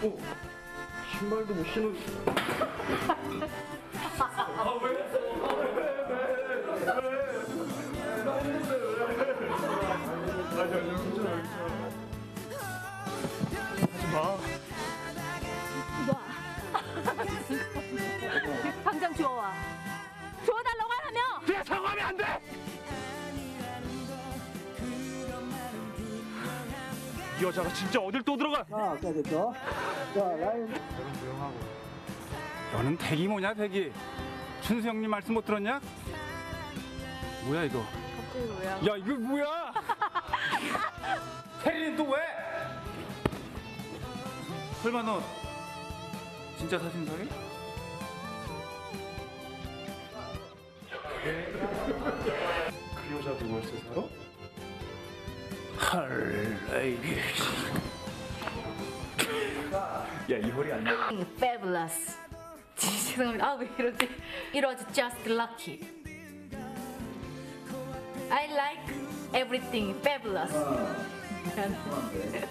신발도 못 신은. 당장 주워와. 주워달라고 하라며. 내 상황이 안 돼! 이 여자가 진짜 어딜 또 들어가? 아, 자, 됐죠? 자, 라인. 너는 대기 뭐냐 대기 춘수 형님 말씀 못 들었냐? 뭐야 이거 갑자기 뭐야? 야 이거 뭐야 혜리는 또 왜? 설마 너 진짜 사진사래? 그 여자 누구였어, 사로? 야이 허리 안 나. Fabulous. 죄송합니다. 아, 왜 이러지? It was just lucky. I like everything fabulous. 미안해.